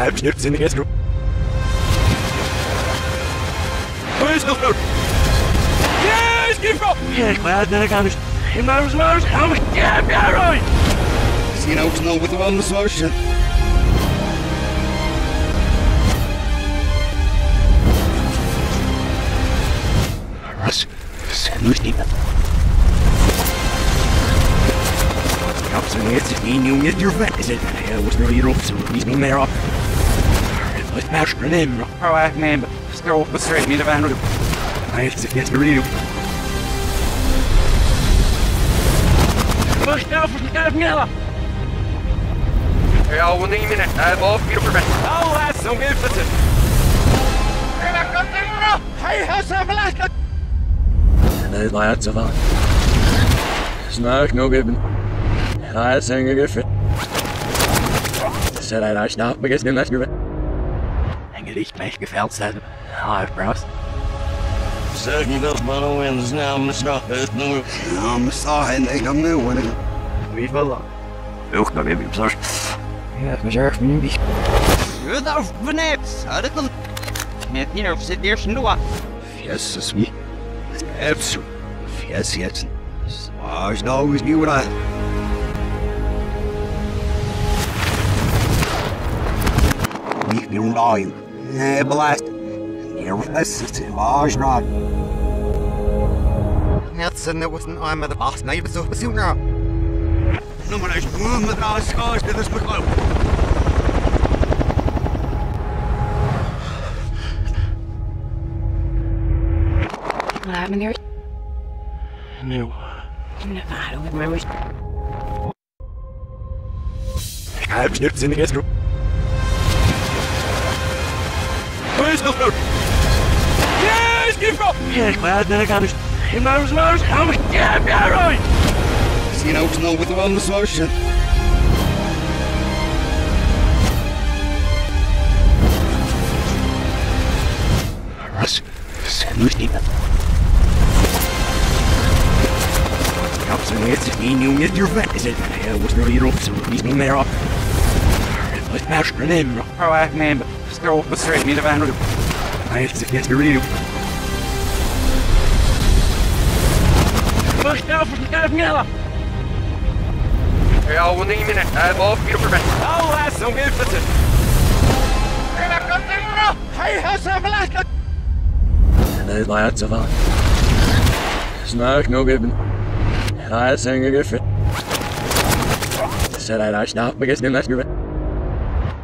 Halbschnitt sind jetzt. Where's the food? Yes, give up! Yeah, glad that I got it. Hey, Mars, Mars, how much? Yeah, right. See, now to know with the wellness motion. Russ, send me deep. sen lyssna. Kapseln jetzt in New Year's Your Vet, is it? Jag was nog i rått så vis mig mer upp. Ett märskre nämra. Ja, men stå på straight med vänner. Nej, jag ska inte bli Först av för ska jag Ja, och ni minne. Jag var fyra för mig. Oh, that's so good, listen. Hej, här ser vi lätt. Nej, lads av allt. Snart nog ibn. Jag sänger gefett. Said I'd I stop because then that's good. Hänger dich gleich gefällt sein. Eyebrows. Second up by the winds now, Mr. Earth, no. I'm sorry, they don't know what it Wie verlang. Ook nog even op Ja, maar zeg me niet. Rudolf Venet. Artikel. Met hier of zit eerst nu. Yes, it's me. Absolute. Yes, yes. I should always knew what I. Leave me alone. Eh, blast. Here, that's it. I should not. Jetzt sind wir wissen einmal der Bach. Nein, so sooner. No, man, I should move the last scars to this McCloud. What happened there? Nu. I don't remember. I have jetzt. Where's the food? Yes, give up! Ja, glad that I got it. Hey, Mars, Mars, how much? Yeah, yeah, right. See, to know with the wellness motion. Russ, send sen lyssna. Kapseln jetzt in New Year's Your Vet, is it? Jag was nog i rått så vis mig mer upp. Ett märskre nämra. Ja, men stå på straight med vänner. Nej, jag ska inte bli Först av för ska jag Ja, och ni minne. Jag var fyra för mig. Oh, that's so good, listen. Hej, här ser vi lätt. Nej, lads av allt. Snart nog ibn. Jag sänger gefett. Said I'd I stop because then that's good.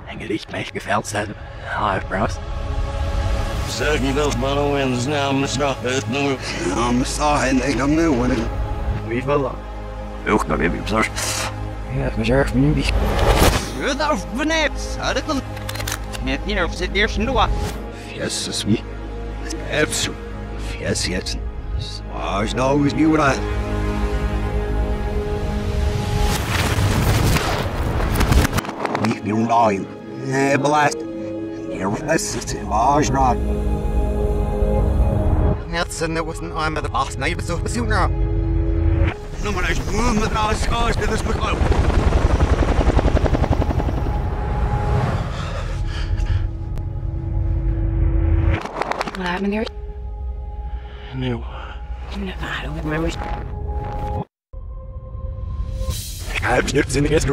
Hänger dich gleich gefällt sein. Eyebrows. Second up by the winds now, Mr. Earth, no. I'm sorry, they don't know what it Wie verlang. Ook nog even op zorg. Ja, maar zeg me niet. Rudolf Venet. Artikel. Met hier of zit eerst nu. Yes, it's me. Absolute. Yes, yes. I should always knew what I. Leave me alone. Eh, blast. Here, that's it. I should not. Jetzt sind wir wissen einmal der Bach. Nein, so sooner. No, man, I should move the last scars to this McCloud. What happened there? Nu. I don't remember. Halbschnitt sind jetzt.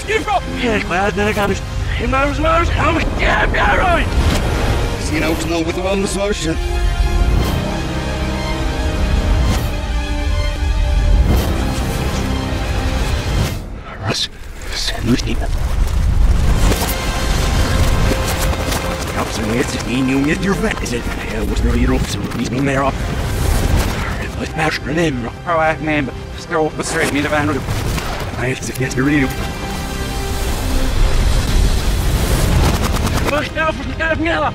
The food? Yes, give up! Glad that I got it. Hey, Mars, Mars, how much? Yeah, right. See, to know with the wellness motion. Russ, send sen lyssna. Kapseln jetzt in New Year's Your Vet, is it? Jag was nog i rått så vis mig mer upp. Ett märskre nämra. Ja, men stå på straight med vänner. Nej, jag ska inte bli Först av för ska jag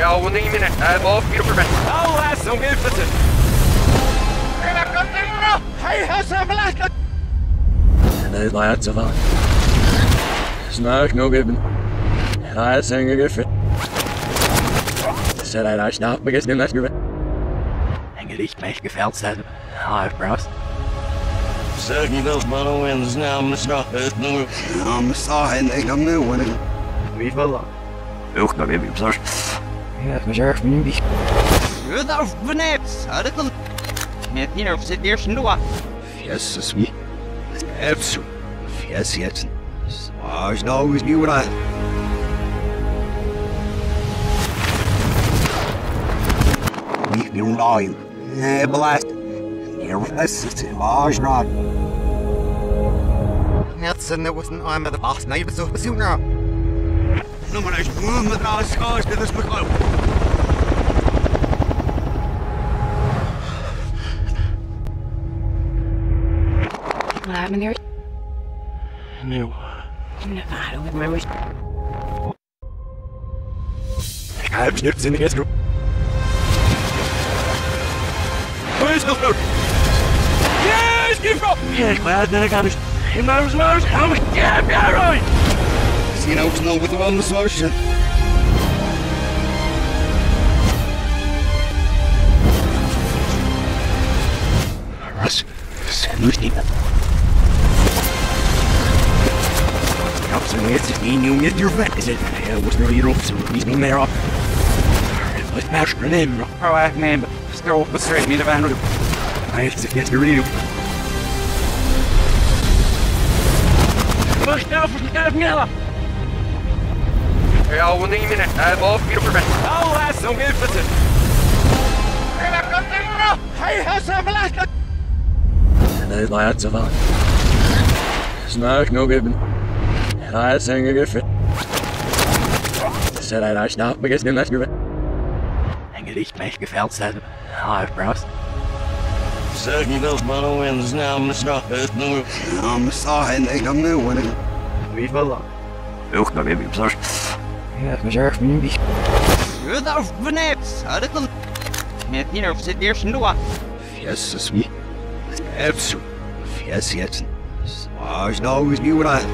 Ja, och ni minne. Jag var fyra för mig. Oh, that's so good, listen. Hej, här ser vi lätt. Nej, lads av allt. Snart nog ibn. Jag sänger gefett. Said I'd I stop because then that's good. Hänger dich gleich gefällt sein. Eyebrows. Zeg wel mannen wens naam is nog het. I'm sorry, they don't know what it Wie wel. Ook nog even op zorg. Ja, maar zorg me niet. Rudolf Venets, artikel. Met hier of zit eerst nu aan. Yes, me. Epsu. Yes, yes. Swash always knew what I. Leave me alone. Eh, blast. Near this is Swash not. Nelson, there wasn't I'm at the boss now, but so sooner. No man, I boom with all scars to this McCloud. What happened there? Nu. Never had a good memory. Ik heb snips in de gastro. Dat nou? Yes, up! Ben aan de zwaar. Hou me. Ja, ja, right! See, now it's no with the the. Ras. Sen moest niet. Kapsen heeft zich niet nieuw met je vet. Is het? Hij was hierop, zo niet meer meer op. Wat maakt er neem? Oh, ik neem. Stroop bestrijd me de van. Hij heeft zich net gereed. Push now, push Ja, now! Я у них меня, а бог первый. Аллах, meer пытать. Ik контролирую. Hey, Hassan, блядь. Hij nou ja, zo wel. Snuig nog even. Hij is een gegeven. Zet hij daar snap, maar is niet meer. Een gelicht mij zijn. Half brows. Zeg wel mannen wens naam is nog het nu. I'm sorry, they don't know what it Wie wel lang. Ook nog even op zorg. Ja, maar zorg me niet. Rudolf Venets, artikel. Met hier of zit eerst nu aan. Yes, me. Epsu. Yes, yes. Swash always knew what I.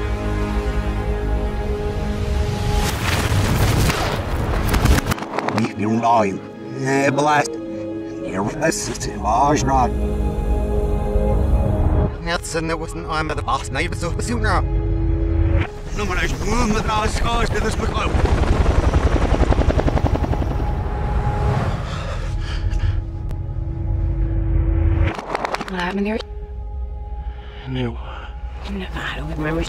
Leave me alone. Eh, blast. Near this is Swash not. Nelson, there wasn't I'm at the boss now, but so sooner. No man, I boom with all scars to this McCloud. What happened there? Never had a good memory.